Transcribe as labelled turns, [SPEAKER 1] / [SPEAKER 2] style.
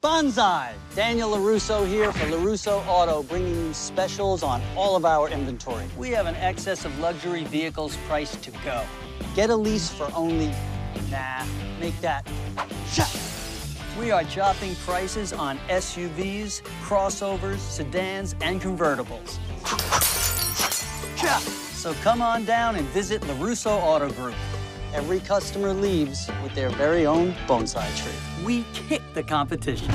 [SPEAKER 1] Bonsai! Daniel LaRusso here for LaRusso Auto, bringing you specials on all of our inventory. We have an excess of luxury vehicles priced to go. Get a lease for only, nah, make that, shut. We are chopping prices on SUVs, crossovers, sedans, and convertibles. So come on down and visit LaRusso Auto Group. Every customer leaves with their very own bonsai tree. We kick the competition.